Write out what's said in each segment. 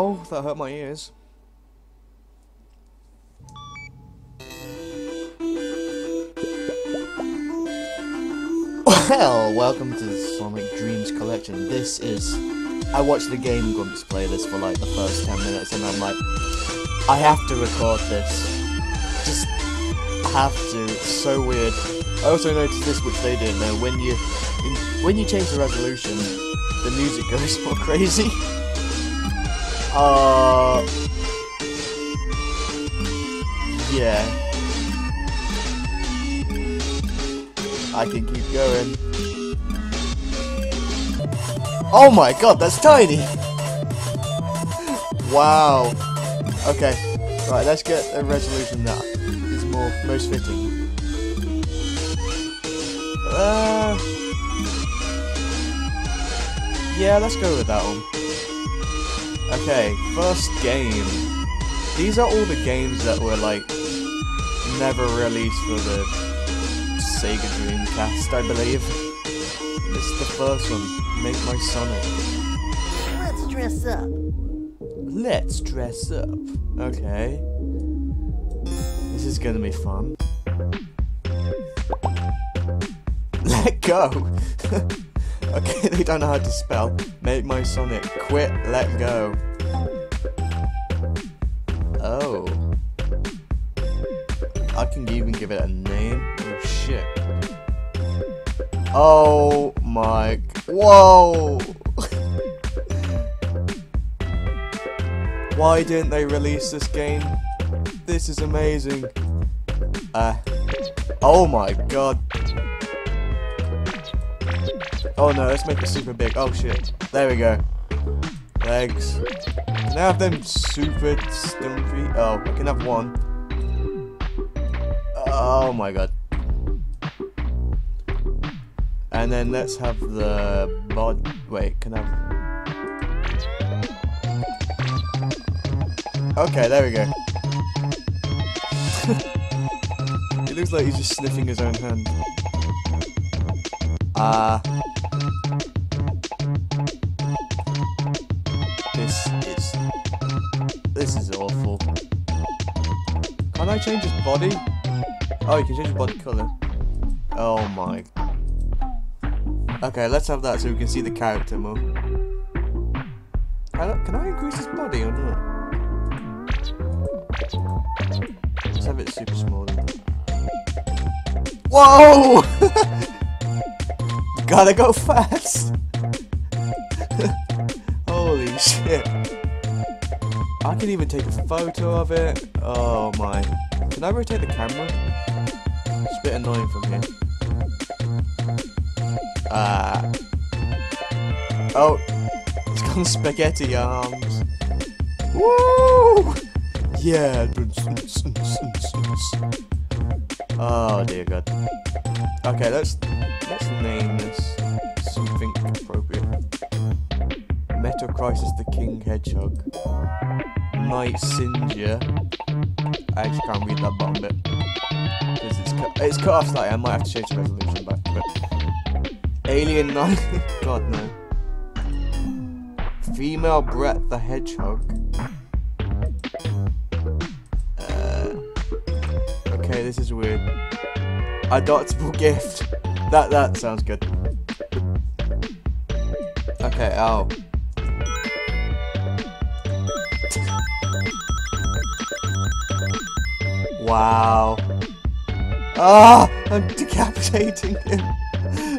Ow, that hurt my ears. Well, welcome to Sonic Dreams Collection. This is. I watched the Game Grumps play this for like the first 10 minutes, and I'm like, I have to record this. Just have to. It's so weird. I also noticed this, which they didn't know. When you when you change the resolution, the music goes more crazy. Uh. Yeah. I can keep going. Oh my god, that's tiny! wow. Okay. Right, let's get a resolution that is more most fitting. Uh Yeah, let's go with that one. Okay, first game. These are all the games that were like never released for the Sega Dreamcast, I believe. This is the first one. Make my Sonic. Let's dress up. Let's dress up. Okay. This is gonna be fun. Let go. okay, they don't know how to spell. Make my Sonic. Quit. Let go. Can even give it a name. Oh shit. Oh my. Whoa! Why didn't they release this game? This is amazing. Uh. Oh my god. Oh no, let's make it super big. Oh shit. There we go. Legs. Can I have them super stumpy? Oh, I can have one. Oh my god. And then let's have the bod. Wait, can I have. Okay, there we go. it looks like he's just sniffing his own hand. Ah. Uh, this is. This is awful. Can I change his body? Oh, you can change his body colour. Oh my. Okay, let's have that so we can see the character more. Can I increase his body or not? Let's have it super small. Whoa! Gotta go fast! Holy shit. I can even take a photo of it. Oh my. Can I rotate the camera? It's a bit annoying from here. Ah. Uh, oh. It's got spaghetti arms. Woo! Yeah. Oh dear god. Okay, let's let's name this something appropriate. Metal Crisis the King Hedgehog. Night Singer. I actually can't read that bottom bit. It's cut, off slightly. I might have to change the resolution back. But Alien Night. God no. Female Brett the Hedgehog. Uh, okay, this is weird. Adoptable gift. That that sounds good. Okay, oh. Wow. Ah, I'm decapitating him.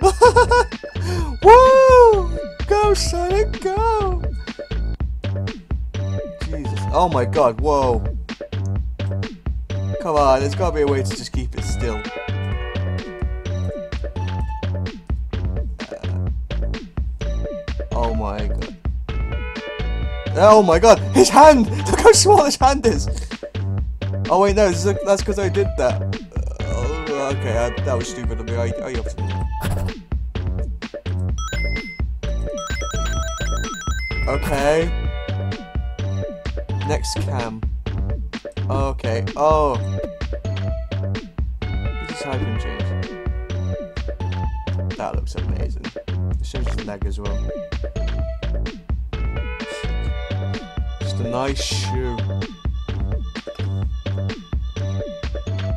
Woo! Go, Sonic, go! Jesus. Oh my god, whoa. Come on, there's gotta be a way to just keep it still. Oh my god. Oh my god, his hand! Look how small his hand is! Oh wait, no, that's because I did that. Uh, okay, I, that was stupid of me. I, I Okay. Next cam. Okay. Oh. This is can change. That looks amazing. Let's change the leg as well. Just a nice shoe.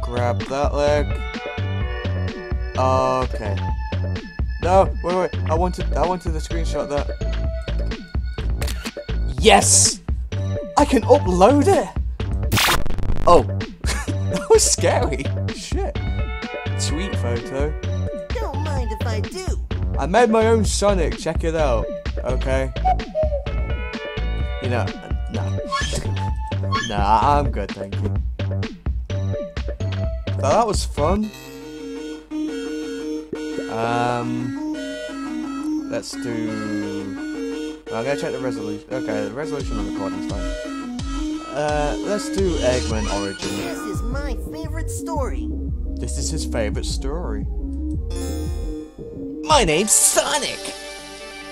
Grab that leg. Okay. No, wait, wait. I wanted, I wanted the screenshot that. Yes, I can upload it. Oh, that was scary. Shit. Sweet photo. Don't mind if I do. I made my own Sonic. Check it out. Okay. You know, no. nah, I'm good, thank you. That was fun. Um, let's do. I'm gonna check the resolution. Okay, the resolution on the recording's fine. Uh, let's do Eggman Origin. This is my favorite story. This is his favorite story. My name's Sonic.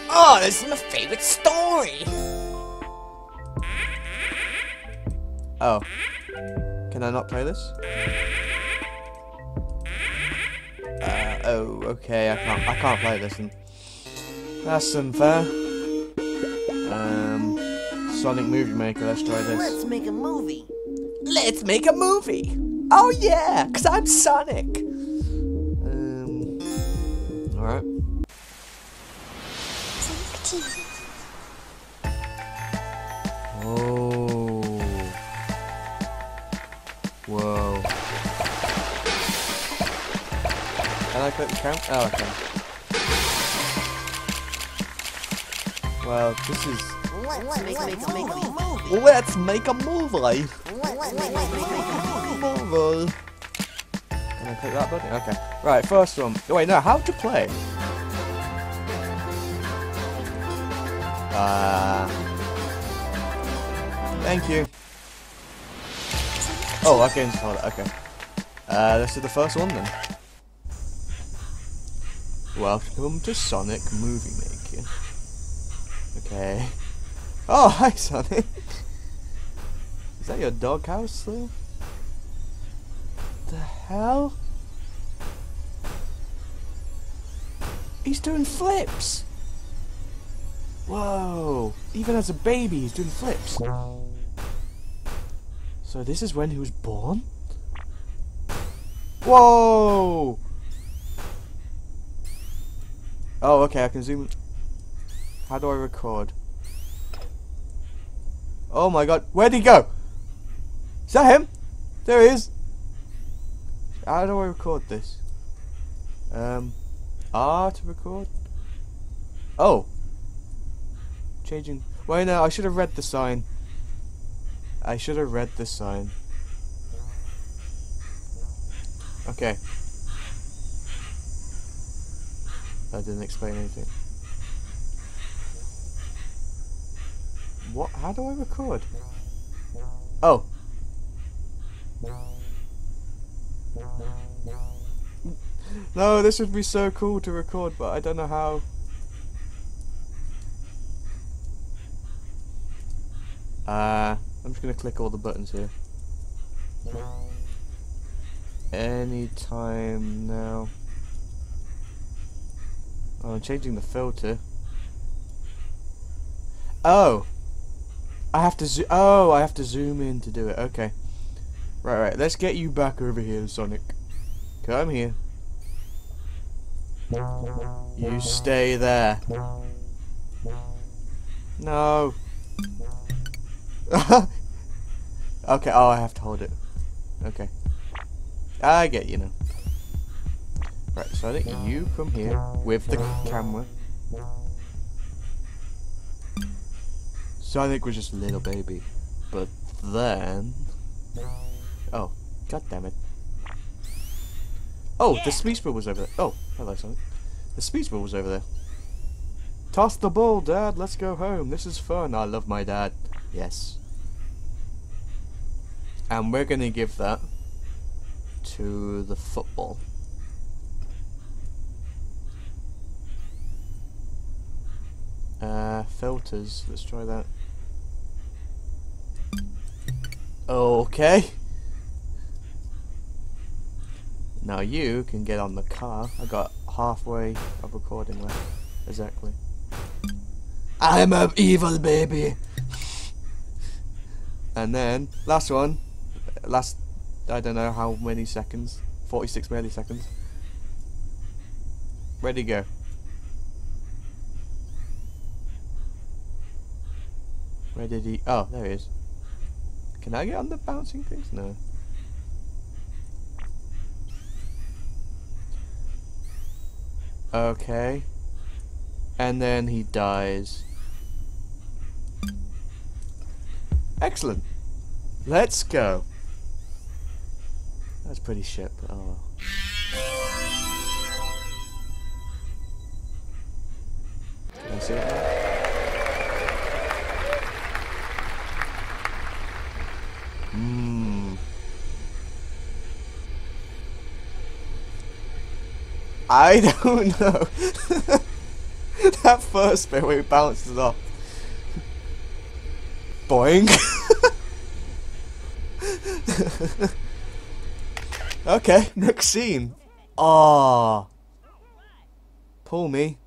Oh, this is my favorite story. Oh. Can I not play this? Oh, okay, I can't, I can't play this. And that's unfair. Um, Sonic Movie Maker, let's try this. Let's make a movie. Let's make a movie. Oh yeah, cause I'm Sonic. Um, alright. Oh. I click the count? Oh, okay. Well, this is. Let's, make, make, make, a movie. Let's make a movie. Let's make, make, make movie. Movie. Can I click that button? Okay. Right, first one. Oh, wait, no, how to play? Uh. Thank you. Oh, I can install it. Okay. Uh, let's do the first one then. Welcome to Sonic Movie Maker. Okay. Oh, hi, Sonic. Is that your doghouse, though? The hell? He's doing flips! Whoa! Even as a baby, he's doing flips. So this is when he was born? Whoa! Oh, okay, I can zoom. How do I record? Oh my god, where'd he go? Is that him? There he is. How do I record this? Um, R to record? Oh. Changing. Wait, no, I should have read the sign. I should have read the sign. Okay. That didn't explain anything. What? How do I record? Oh. No, this would be so cool to record, but I don't know how. Uh, I'm just gonna click all the buttons here. Anytime now. Oh, I'm changing the filter. Oh! I have to Oh, I have to zoom in to do it. Okay. Right, right. Let's get you back over here, Sonic. Come here. You stay there. No. okay, oh, I have to hold it. Okay. I get you now. Right, so I think you come here with the camera. So I Sonic was just a little baby. But then... Oh, god damn it. Oh, the Speedspur was over there. Oh, hello Sonic. The Speedspur was over there. Toss the ball, Dad. Let's go home. This is fun. I love my dad. Yes. And we're gonna give that to the football. Uh, filters. Let's try that. Okay. Now you can get on the car. I got halfway of recording left. Exactly. I'm an evil baby. And then, last one. Last, I don't know how many seconds. 46 milliseconds. Ready, go. Where did he? Oh, there he is. Can I get on the bouncing things? No. Okay. And then he dies. Excellent. Let's go. That's pretty shit. But oh. well. Can I see it now? Hmm. I don't know. that first bit where it bounces off. Boing. okay, next scene. Ah. Pull me.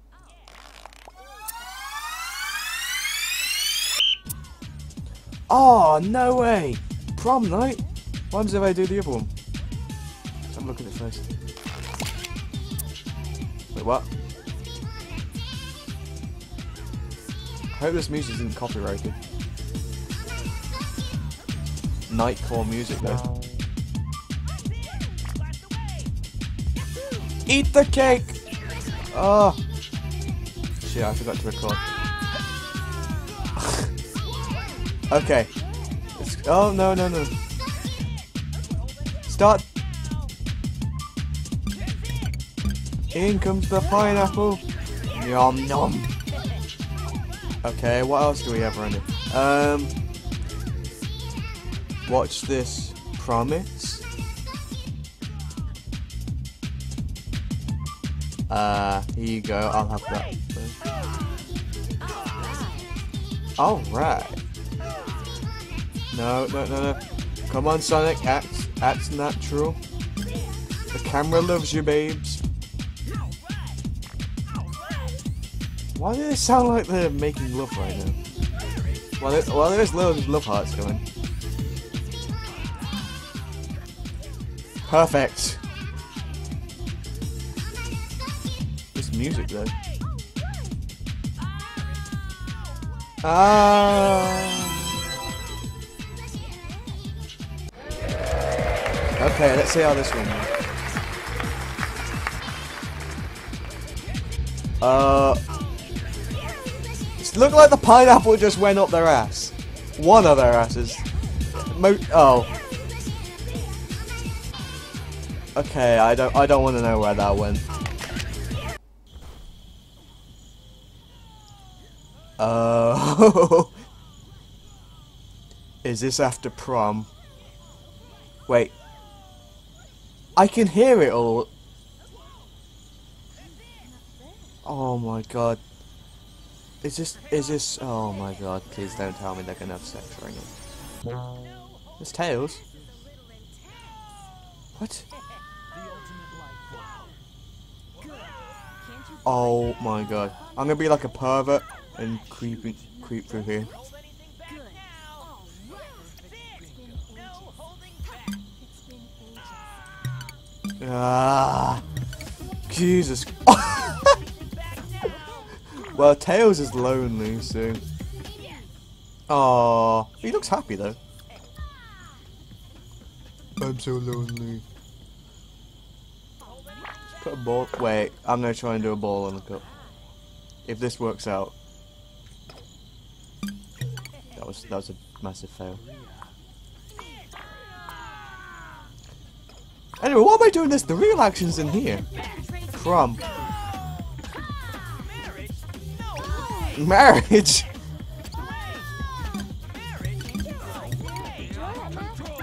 Oh, no way. Prom night? Why does I do the other one? Let's have a look at first. What? I hope this music isn't copyrighted. Nightcore music though. Eat the cake! Oh! Shit, I forgot to record. okay. Oh, no, no, no. Start. In comes the pineapple. Yum, yum. Okay, what else do we have here? Um, watch this. Promise. Uh, here you go. I'll have that. All right. No, no, no, no. Come on, Sonic. Act, act natural. The camera loves you, babes. Why do they sound like they're making love right now? Well, there, well, there's loads of love hearts going. Perfect. This music, though. Ah. Okay, let's see how this one. Uh. Looked like the pineapple just went up their ass. One of their asses. Mo oh. Okay, I don't. I don't want to know where that went. Oh. Is this after prom? Wait. I can hear it all. Oh my god. Is this, is this, oh my god, please don't tell me they're gonna have sex right it. It's Tails. What? Oh my god. I'm gonna be like a pervert and creeping, creep through here. Ah, Jesus. well, Tails is lonely, so. Oh, he looks happy though. I'm so lonely. Put a ball. Wait, I'm gonna try and do a ball on the cup. If this works out, that was that was a massive fail. Anyway, why am I doing this? The real action's in here. Prom. Marriage.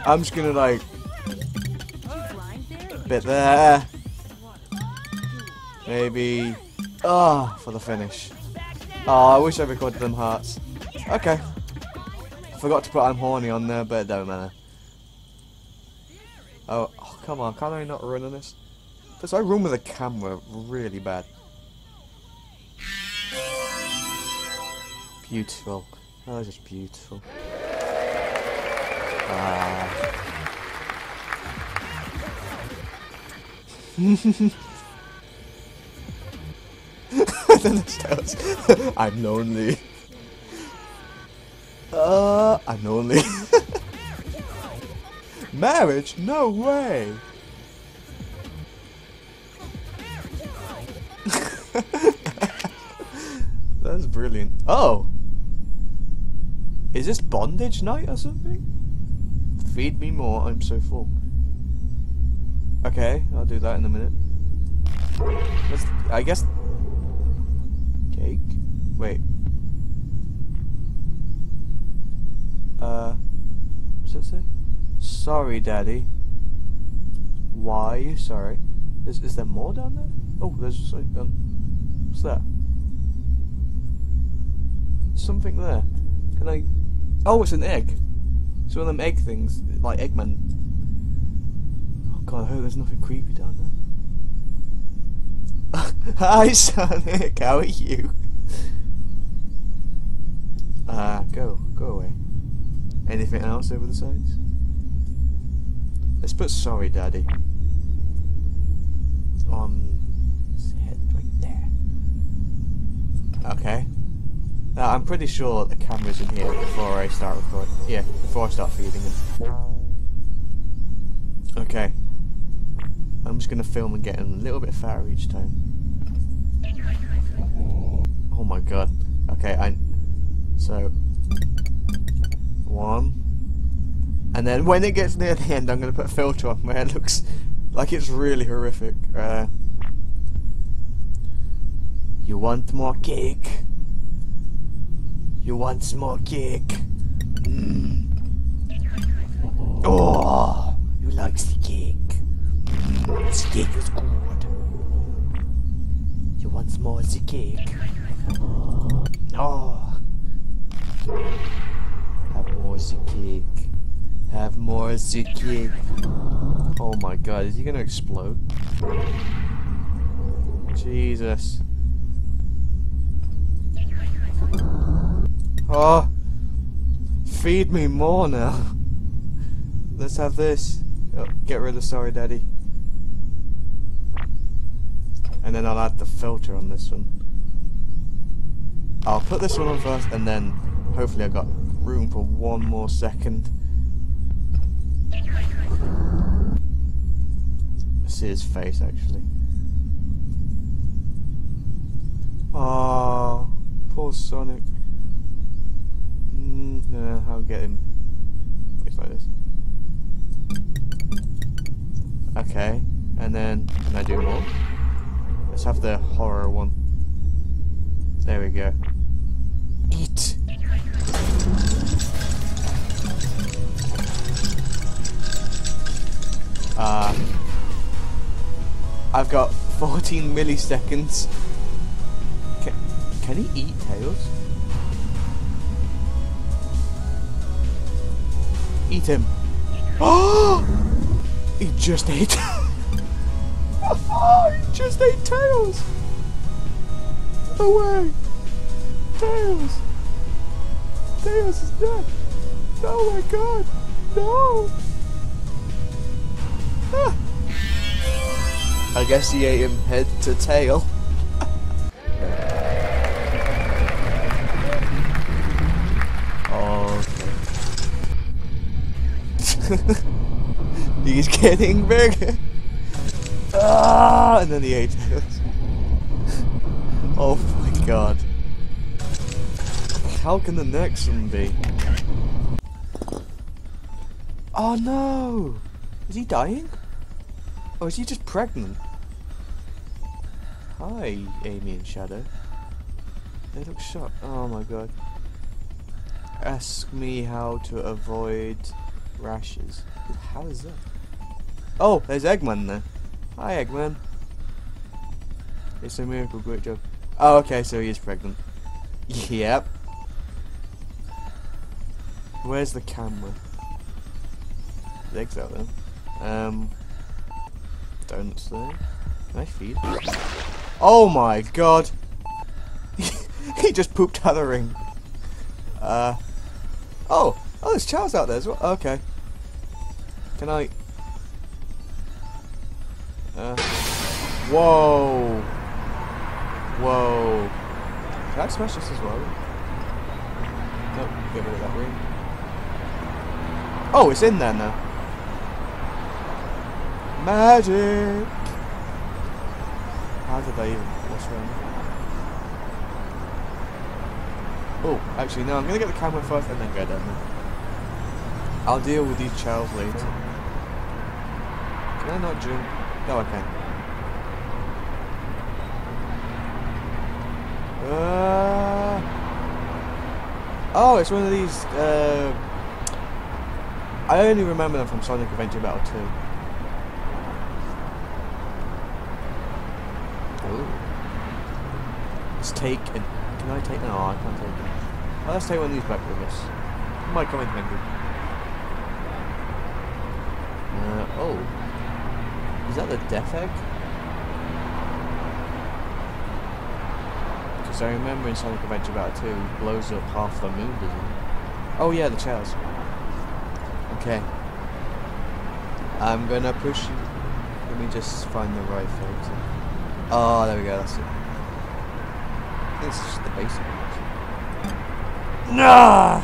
I'm just gonna like bit there. Maybe. Ah, for the finish. Oh, I wish I recorded them hearts. Okay. Forgot to put I'm horny on there, but it don't matter. Oh, oh, come on, can I not run on this? Because I run with a camera really bad. Beautiful. That was just beautiful. Ah. I'm lonely. Uh, I'm lonely. Marriage? No way. That's brilliant. Oh. Is this bondage night or something? Feed me more, I'm so full. Okay, I'll do that in a minute. Let's, I guess... Cake? Wait. Uh... What's that say? Sorry, Daddy. Why are you sorry? Is, is there more down there? Oh, there's like, um... What's that? Something there. Can I... Oh, it's an egg. It's one of them egg things, like Eggman. Oh god, I hope there's nothing creepy down there. Hi Sonic, how are you? Ah, uh, go, go away. Anything else over the sides? Let's put sorry, Daddy. On his head right there. Okay. Now, I'm pretty sure the camera's in here before I start recording. Yeah, before I start feeding him. Okay. I'm just gonna film and get him a little bit fatter each time. Oh my god. Okay, I. So. One. And then when it gets near the end, I'm gonna put a filter on where it looks like it's really horrific. Uh, you want more cake? You want some more cake? Mm. Oh, you like the cake? Mm, the cake is good. You want some more the cake? Oh. Have more the cake. Have more the cake. Oh my god, is he gonna explode? Jesus. Oh, feed me more now. Let's have this. Oh, get rid of sorry, daddy. And then I'll add the filter on this one. I'll put this one on first, and then hopefully I've got room for one more second. See his face actually. Oh, poor Sonic. Mm, no, I'll get him. It's like this. Okay, and then can I do more? Let's have the horror one. There we go. Eat. Uh, I've got 14 milliseconds. Can, can he eat tails? Eat him. Oh! He just ate. he just ate tails. Away. Tails. Tails is dead. Oh my god. No. Ah. I guess he ate him head to tail. He's getting bigger. Ah, and then the eight oh my god. How can the next one be? Oh no! Is he dying? Or is he just pregnant? Hi, Amy and Shadow. They look shocked. Oh my god. Ask me how to avoid rashes. How is that? Oh, there's Eggman there. Hi, Eggman. It's a miracle, great job. Oh, okay, so he is pregnant. Yep. Where's the camera? Eggs out there. Um, donuts there. Can I feed? Oh my god! he just pooped out of the ring. Uh, oh, oh, there's Charles out there as well. Okay. Can I? Uh, whoa! Whoa! Can I smash this as well? Nope, get rid of that ring. Oh, it's in there now. Magic! How did I even? What's wrong? Oh, actually, no, I'm gonna get the camera first and then go down there. I'll deal with these chows later. Can I not jump? No, I can. Uh, oh, it's one of these. Uh, I only remember them from Sonic Adventure Battle 2. Ooh. Let's take. A, can I take? No, I can't take it. Well, let's take one of these back with us. Might come in handy. Uh, oh. Is that the death egg? Because I remember in Sonic Adventure Battle 2, he blows up half the moon, doesn't he? Oh yeah, the shells. Okay. I'm gonna push you. Let me just find the right photo. Oh, there we go, that's it. This is just the basic one. Nah!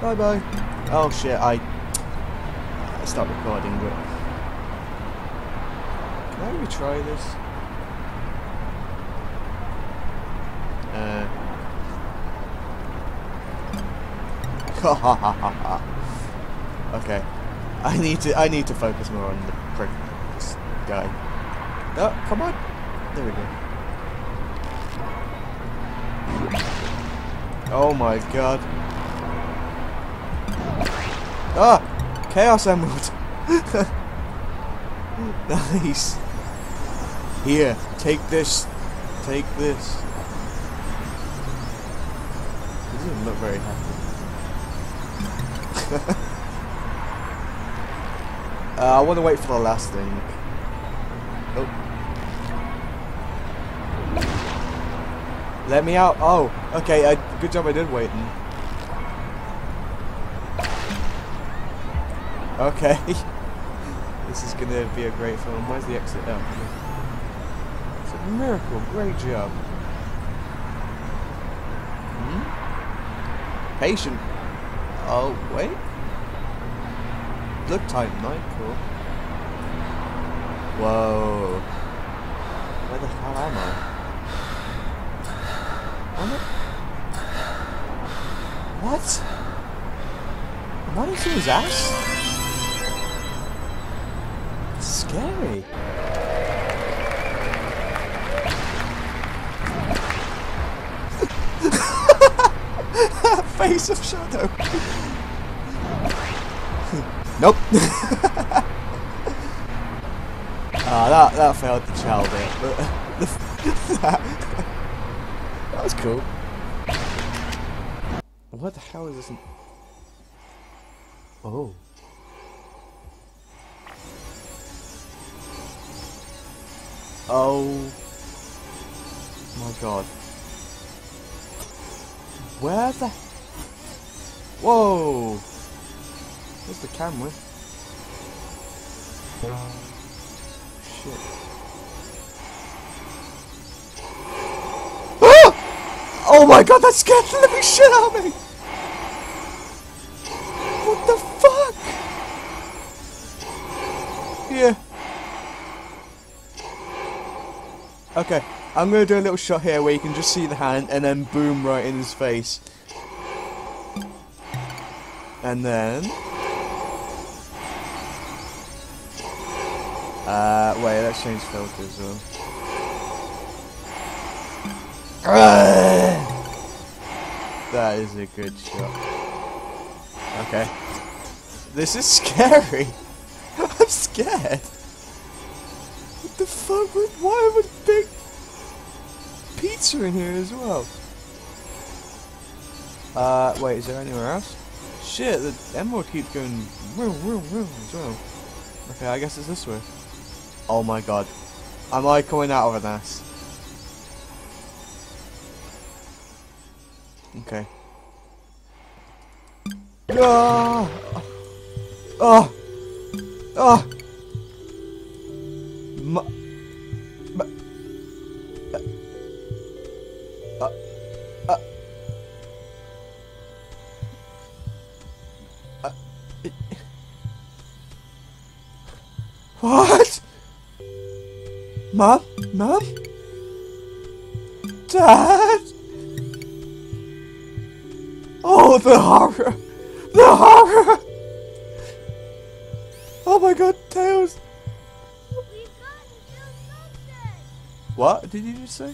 Bye bye. Oh shit, I. I stopped recording, but. Can I retry this? Uh. Okay. I need to I need to focus more on the prick guy. Oh, come on. There we go. Oh my god. Ah! Chaos Emerald! nice! Here, take this. Take this. He doesn't look very happy. uh, I want to wait for the last thing. Oh. Let me out. Oh, okay. Good job I did wait. Okay. this is going to be a great film. Where's the exit? Oh, miracle. Great job. Hmm? Patient. Oh, wait. Look Knight, cool. Whoa. Where the hell am I? Am I? What? Am I into his ass? It's scary. Face of shadow. nope. Ah, that that failed the chow bit, but that, that was cool. What the hell is this? Oh. Oh my god. Where the Whoa! Where's the camera? Shit. Ah! Oh my god, that scared the living shit out of me! What the fuck? Yeah. Okay, I'm gonna do a little shot here where you can just see the hand and then boom right in his face. And then... Uh, wait, let's change filter as well. That is a good shot. Okay. This is scary. I'm scared. What the fuck? Why would big pizza in here as well? Uh, wait, is there anywhere else? Shit, the emerald keeps going as well. Okay, I guess it's this way. Oh my god. Am I coming out of an ass? Okay. Ah! Oh! Oh! Mom? Mom? Dad? Oh, the horror! The horror! Oh my god, Tails! What did you just say?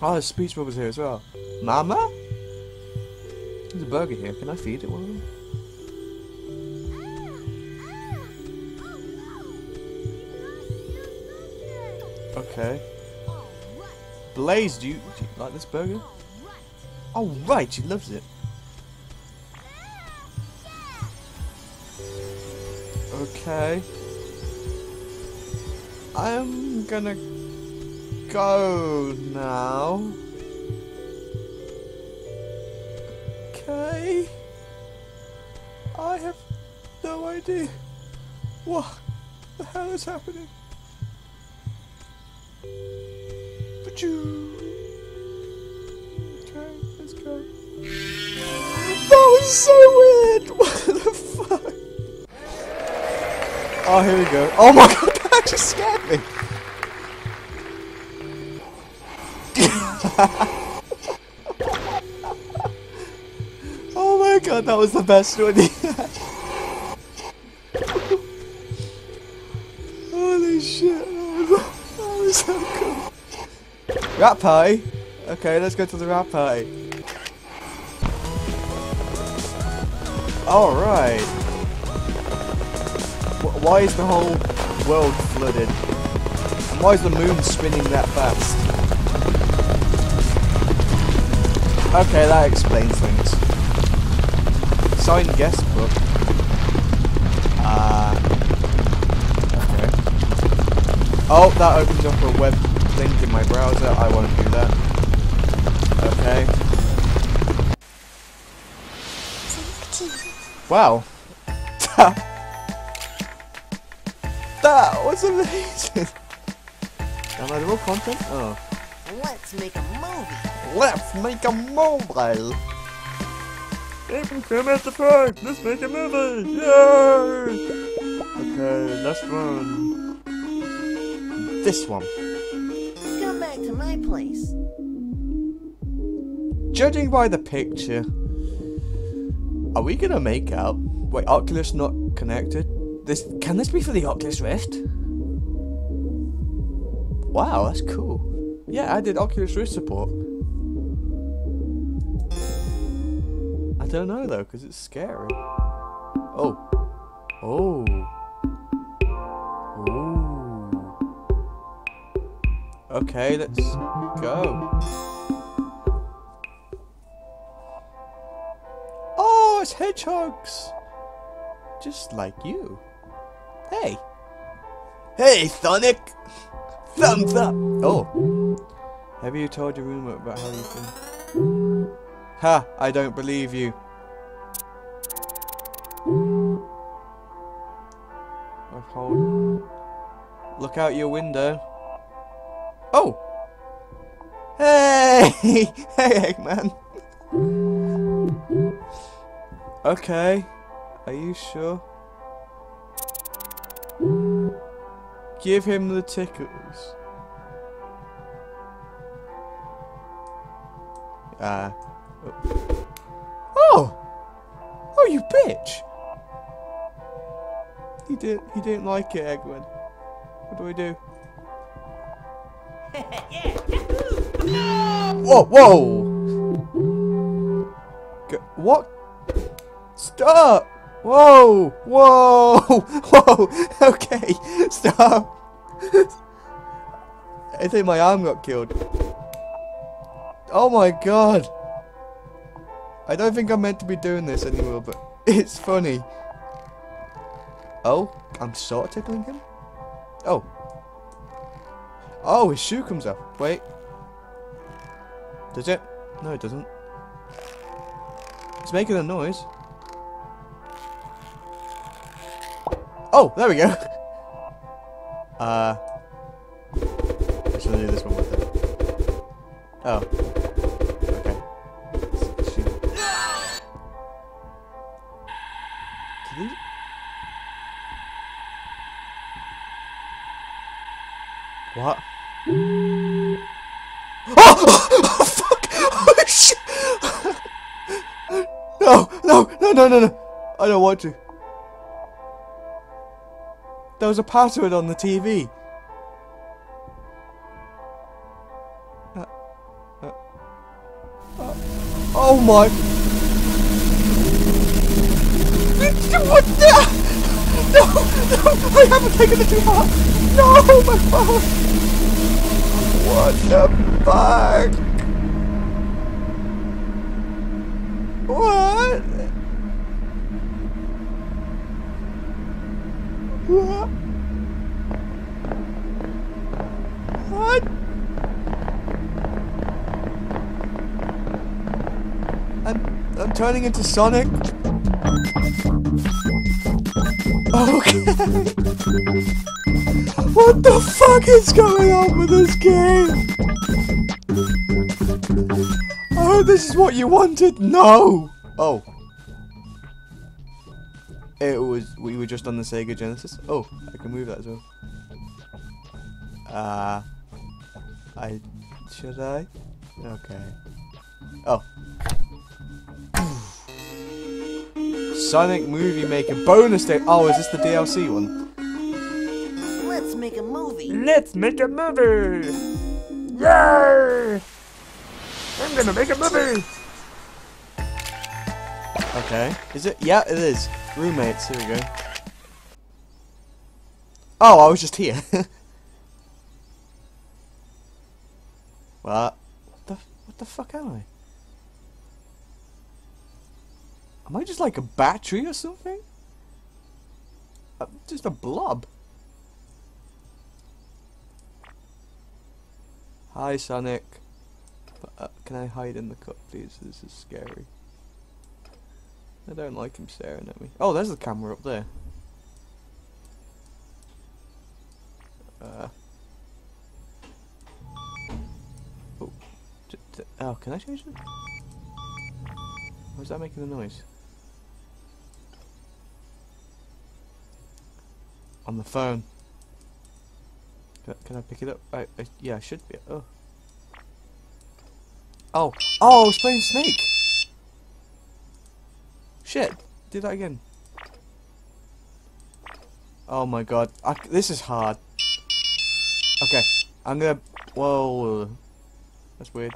Oh, there's speech bubbles here as well. Mama? There's a burger here. Can I feed it one of them? Okay. Blaze, do you, do you like this burger? Oh, right, she loves it. Okay. I'm gonna go now. Okay. I have no idea what the hell is happening. Okay, let's go. That was so weird. What the fuck? Oh, here we go. Oh my god, that just scared me. oh my god, that was the best one. Rat party? Okay, let's go to the rat party. Alright. Why is the whole world flooded? And why is the moon spinning that fast? Okay, that explains things. Signed guest book. Ah. okay. Oh, that opens up a web link in my browser. I won't do that. Okay. Wow. that was amazing. Downloadable content? Oh. Let's make a movie. Let's make a movie! Even come at the park! Let's make a movie! Yay! Okay, let's run. This one. Place. Judging by the picture, are we gonna make out? Wait, Oculus not connected? This can this be for the Oculus Rift? Wow, that's cool. Yeah, I did Oculus Rift support. I don't know though, because it's scary. Oh. Oh. Okay, let's go. Oh, it's hedgehogs! Just like you. Hey. Hey, Sonic! Thumbs up! Oh. Have you told your roommate about how you feel? Ha! I don't believe you. Hold. Look out your window. Oh! Hey! hey, Eggman! Okay. Are you sure? Give him the tickles. Uh. Oh! Oh, you bitch! He didn't. He didn't like it, Eggman. What do we do? Whoa! Whoa! Go, what? Stop! Whoa! Whoa! Whoa! Okay, stop! I think my arm got killed. Oh my god! I don't think I'm meant to be doing this anymore, but it's funny. Oh, I'm sort of tickling him? Oh. Oh, his shoe comes off. Wait. Does it? No, it doesn't. It's making a noise. Oh, there we go. Uh, I should do this one with it. Oh. Okay. Did he? What? Oh! oh fuck! Oh shit! no! No! No! No! No! No! I don't want to. There was a password on the TV. Uh, uh, uh, oh my! What the? No! No! I haven't taken it too far! No! My phone! What the fuck? What? What? What? I'm I'm turning into Sonic. Okay. what the fuck is going on with this game? Oh, this is what you wanted? No! Oh. It was, we were just on the Sega Genesis. Oh, I can move that as well. Uh, I, should I? Okay. Oh. Sonic Movie Maker bonus day. Oh, is this the DLC one? Let's make a movie. Let's make a movie! Yay! I'm gonna make a movie! Okay. Is it? Yeah, it is. Roommates. Here we go. Oh, I was just here. what? What the? What the fuck am I? Am I just like a battery or something? I'm just a blob. Hi, Sonic. Uh, can I hide in the cup, please? This is scary. I don't like him staring at me. Oh, there's the camera up there. Uh. Oh, oh, can I change it? Why is that making a noise? On the phone. Can I, pick it up? I, I, yeah, I should be. Oh. Oh. Oh, I was playing Snake. Shit. Do that again. Oh my god. I, this is hard. Okay. I'm gonna... Whoa. That's weird.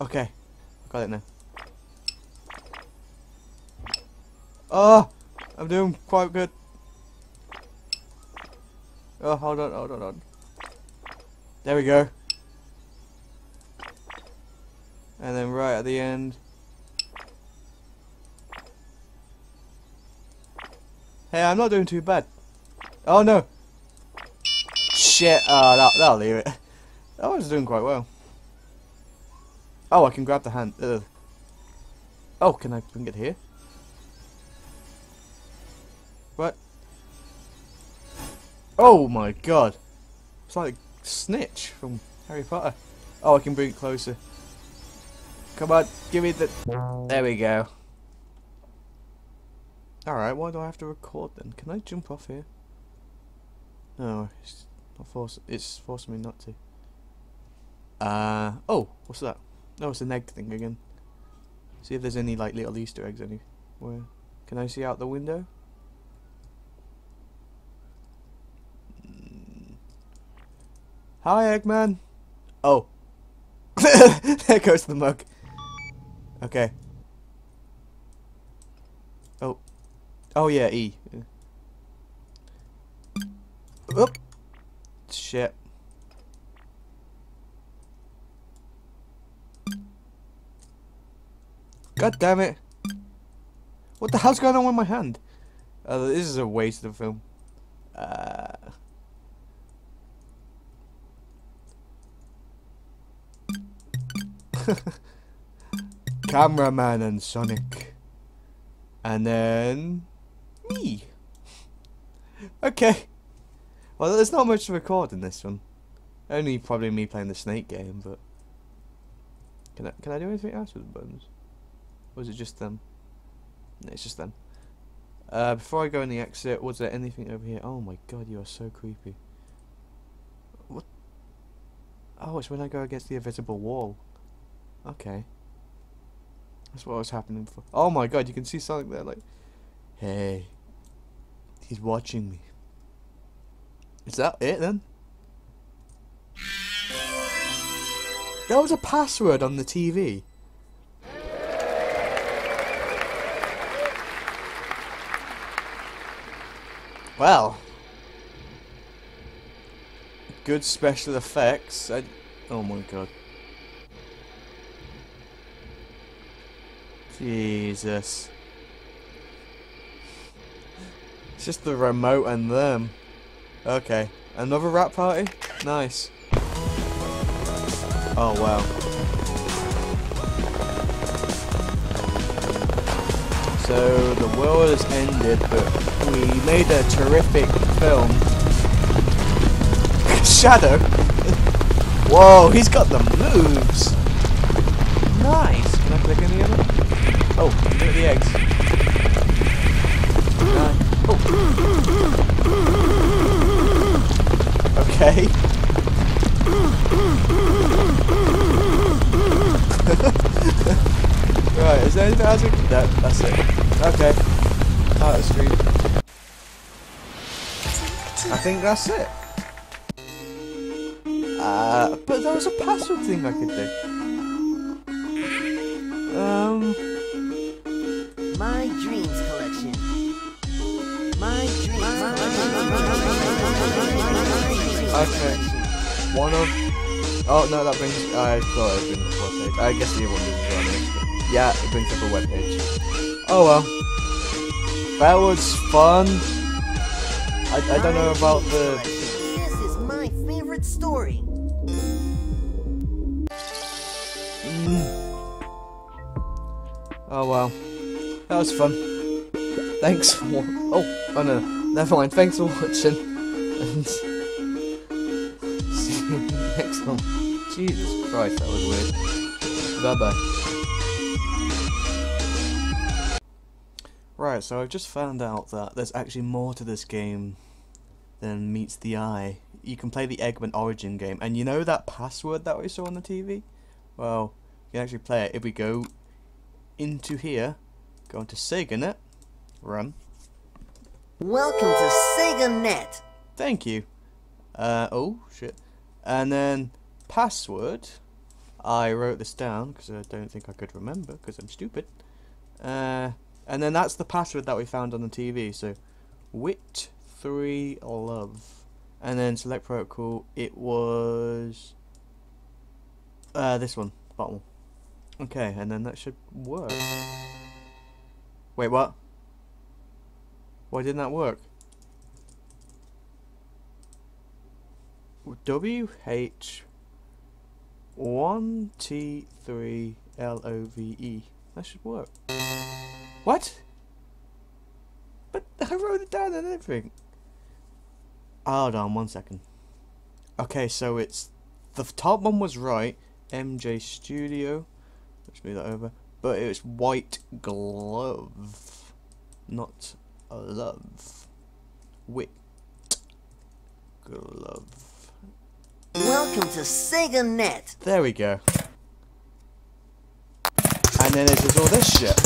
Okay. Got it now. Oh! I'm doing quite good. Oh, hold on, hold on, hold on. There we go. And then right at the end. Hey, I'm not doing too bad. Oh no! Shit, oh, that, that'll leave it. I was doing quite well. Oh, I can grab the hand. Ugh. Oh, can I bring it here? What? Oh my god. It's like Snitch from Harry Potter. Oh, I can bring it closer. Come on, give me the... There we go. Alright, why do I have to record then? Can I jump off here? No, it's not force. It's forcing me not to. Uh, oh, what's that? Oh, it's an egg thing again. See if there's any like little Easter eggs anywhere. Can I see out the window? Hi, Eggman. Oh. there goes the mug. Okay. Oh. Oh yeah, E. Oop. Shit. God damn it. What the hell's going on with my hand? Uh, this is a waste of film. Uh... Cameraman and Sonic. And then me. Okay. Well, there's not much to record in this one. Only probably me playing the snake game, but can I can I do anything else with the buttons? Or is it just them? No, it's just them. Uh, before I go in the exit, was there anything over here? Oh my god, you are so creepy. What? Oh, it's when I go against the invisible wall. Okay. That's what was happening before. Oh my god, you can see something there, like, hey, he's watching me. Is that it then? That was a password on the TV. Well, good special effects. I, oh my god. Jesus. It's just the remote and them. Okay. Another rap party? Nice. Oh wow. So the world has ended, but we made a terrific film. Shadow? Whoa, he's got the moves! Nice! Can I click any of them? Oh, look at the eggs. Oh. Okay. right, is there anything else? No, that's it. Okay. Out of screen. I think that's it. Uh, but there was a password thing I could do. Of. Oh no, that brings. I thought it brings up a web page. I guess the other one does as well. actually. Yeah, it brings up a web page. Oh well. That was fun. I, I don't know about the. This is my favorite story. Mm. Oh well. That was fun. Thanks for. Oh, oh no, never mind. Thanks for watching. And. See you next one. Jesus Christ, that was weird. Bye bye. Right, so I've just found out that there's actually more to this game than meets the eye. You can play the Eggman Origin game, and you know that password that we saw on the TV? Well, you can actually play it if we go into here, go into SegaNet, run. Welcome to Sega Net. Thank you. Uh, oh, shit. And then password. I wrote this down because I don't think I could remember because I'm stupid. Uh, and then that's the password that we found on the TV. So, wit three love, and then select protocol. It was uh this one, bottom. Okay, and then that should work. Wait, what? Why didn't that work? W H one T three L O V E. That should work. What? But I wrote it down and everything. Hold on one second. Okay, so it's the top one was right. MJ Studio. Let's move that over. But it was white glove, not a love. Wit glove. Welcome to Sega Net. There we go. And then there's all this shit.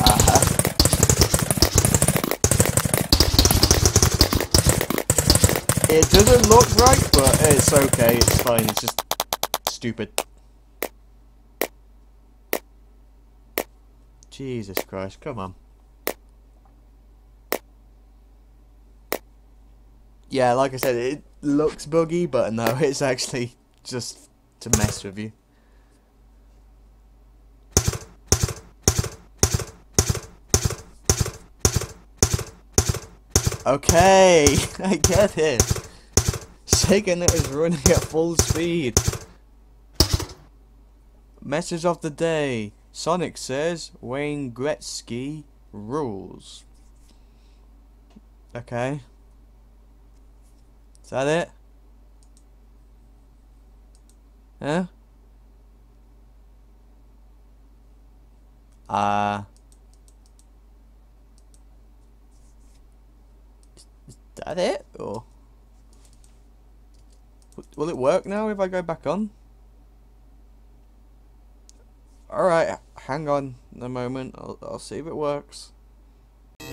Uh-huh. It doesn't look right, but it's okay, it's fine, it's just stupid. Jesus Christ, come on. Yeah, like I said, it looks buggy, but no, it's actually just to mess with you. Okay, I get it. Sega is running at full speed. Message of the day. Sonic says Wayne Gretzky rules. Okay. Is that it? Huh? Uh Is that it? Or will it work now if I go back on? Alright, hang on a moment. I'll, I'll see if it works.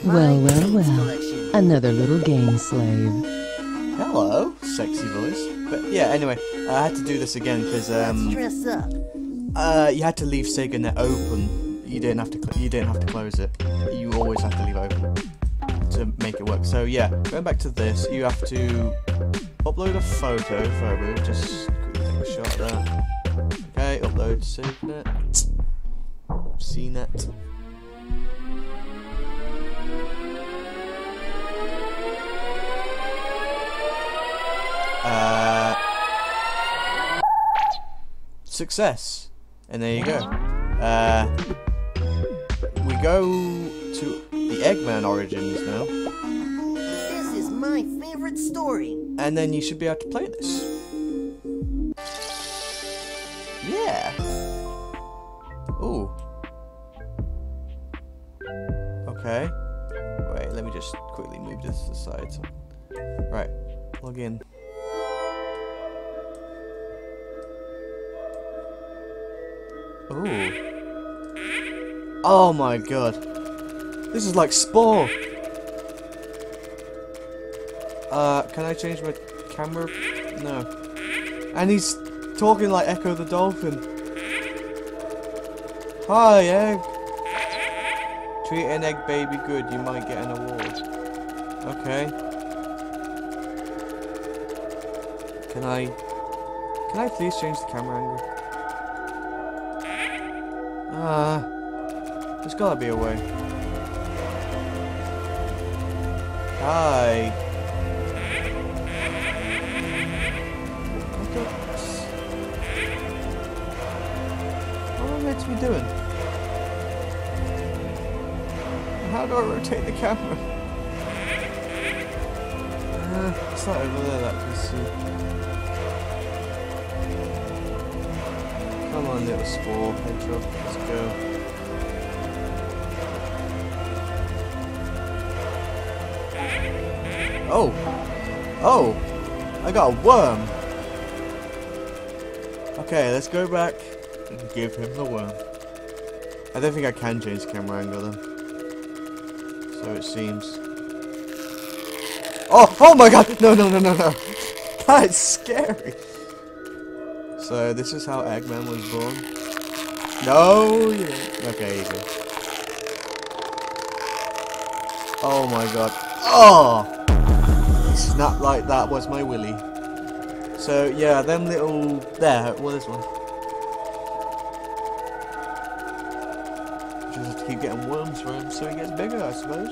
Well, well, well. Another little game slave. Hello, sexy voice. But yeah, anyway, I had to do this again because um, dress up. uh, you had to leave SegaNet open. You didn't have to. Cl- you didn't have to close it. You always have to leave it open to make it work. So yeah, going back to this, you have to upload a photo. Photo. Just take a shot that. Okay, upload SegaNet. CNET. Uh, success. And there you go. Uh, we go to the Eggman origins now, This is my favorite story. and then you should be able to play this. Yeah. Ooh. Okay. Wait, let me just quickly move this aside. So... Right, log in. Ooh. Oh my god. This is like Spore. Uh, can I change my camera? No. And he's talking like Ecco the Dolphin. Hi, Egg. Treat an egg baby good, you might get an award. Okay. Can I... Can I please change the camera angle? Ah, there's gotta be a way. Hi. What the- What am I meant to be doing? How do I rotate the camera? Uh, it's not over there that I see. Come on, little spore let's go. Oh! Oh! I got a worm! Okay, let's go back and give him the worm. I don't think I can change camera angle then. So it seems. Oh! Oh my god! No, no, no, no, no! That's scary! So this is how Eggman was born. No! You didn't. Okay. Oh my god. Oh! Snap like that was my willy. So yeah, them little there. Well, this one. Just have to keep getting worms for him so he gets bigger, I suppose.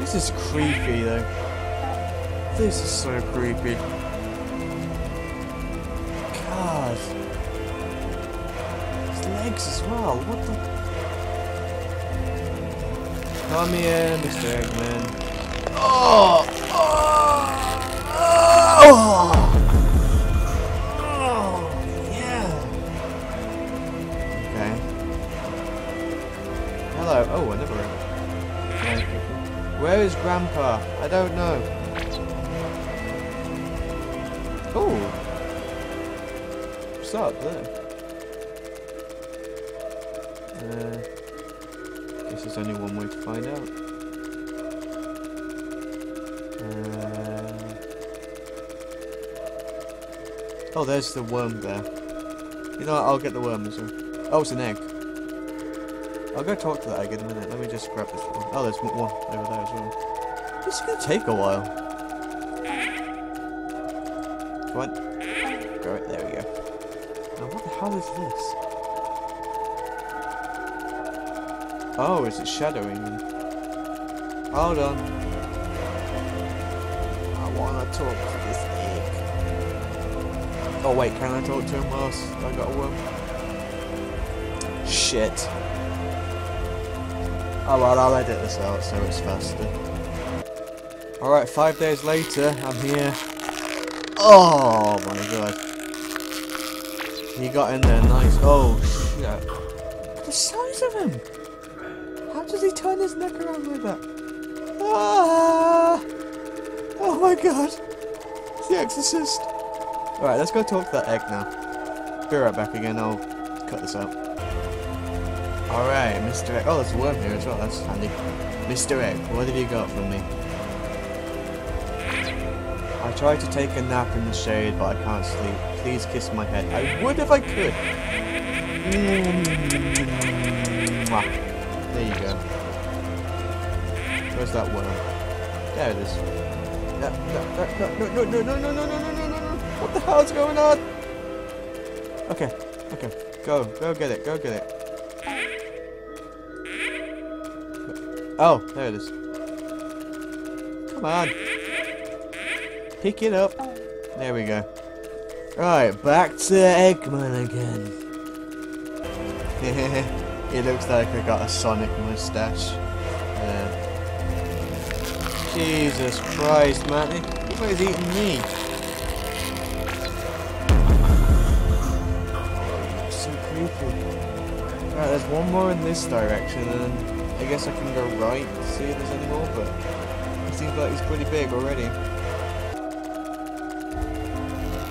This is creepy though. This is so creepy. God. Legs as well. What the? Come here, Mr. Eggman. Oh! Oh! Oh! Oh! Yeah! Okay. Hello. Oh, another room. Where is Grandpa? I don't know. Oh! What's up there? Oh, there's the worm there. You know what, I'll get the worm as well. Oh, it's an egg. I'll go talk to that egg in a minute. Let me just grab this one. Oh, there's one over there as well. This is gonna take a while. Come on. Go right, there we go. Now, what the hell is this? Oh, is it shadowing me? Hold on. I wanna talk to this. Oh wait, can I talk to him whilst I got a worm? Shit. Oh well, I'll edit this out so it's faster. Alright, five days later, I'm here. Oh my god. He got in there nice. Oh shit. The size of him! How does he turn his neck around like that? Ah! Oh my god. The exorcist. Alright, let's go talk to that egg now. Be right back again, I'll cut this out. Alright, Mr. Egg. Oh, there's a worm here as well, that's handy. Mr. Egg, what have you got for me? I tried to take a nap in the shade, but I can't sleep. Please kiss my head. I would if I could. Mm. There you go. Where's that worm? There it is. No, no, no, no, no, no, no, no, no, no, no, no, no, no. What the hell's going on? Okay, okay. Go, go get it, go get it. Oh, there it is. Come on. Pick it up. There we go. Right, back to Eggman again. it looks like I got a Sonic mustache. Uh, Jesus Christ, man. Everybody's eating me. Right, there's one more in this direction, and I guess I can go right to see if there's any more, but it seems like he's pretty big already.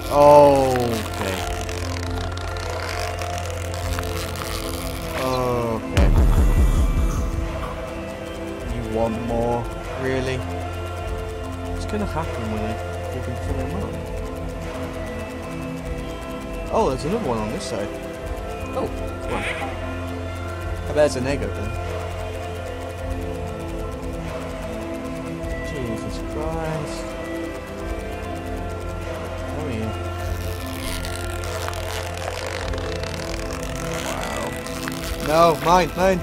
Oh, okay. Okay. You want more? Really? What's gonna happen when I freaking fill him up? Oh, there's another one on this side. There's an egg open. Jesus Christ. Come here. Wow. No, mine, mine.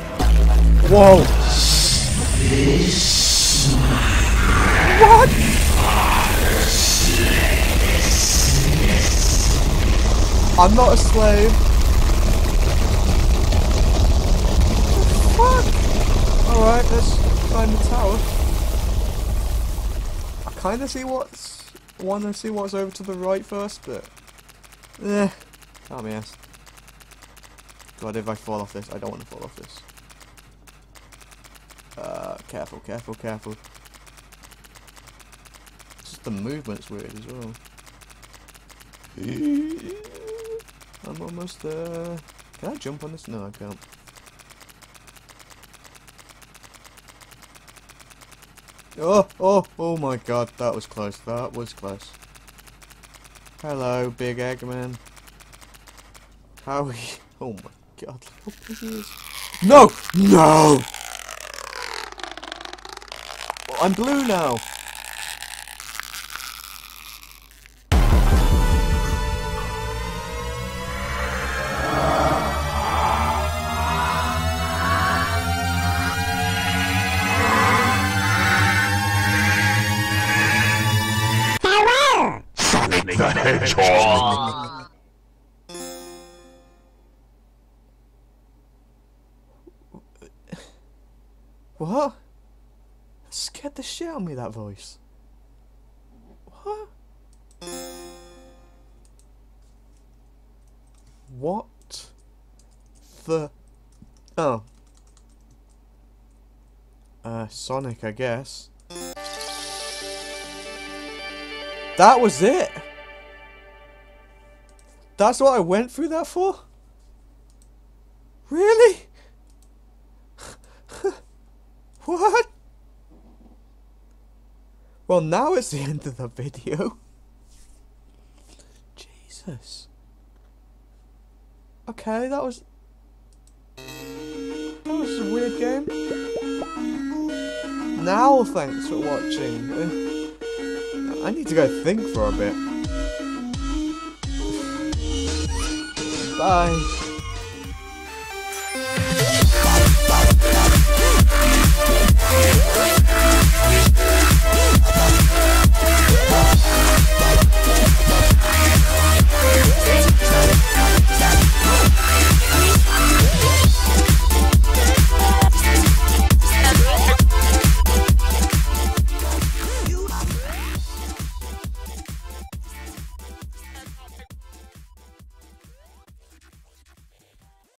Whoa. What? I'm not a slave. Fuck. Alright, let's find the tower. I kinda see what's wanna see what's over to the right first, but eh. Can't be asked. God if I fall off this, I don't wanna fall off this. Uh careful, careful, careful. Just the movement's weird as well. I'm almost there. Can I jump on this? No, I can't. Oh, oh, oh my god, that was close. That was close. Hello, big Eggman. How are you? Oh my god, look how big. No! No! I'm blue now. The Hedgehog. What? Scared the shit out of me, that voice. What? What? The... Oh. Uh, Sonic, I guess. That was it? That's what I went through that for? Really? what? Well, now it's the end of the video. Jesus. Okay, that was... That was a weird game. Now, thanks for watching. Uh, I need to go think for a bit. Bye.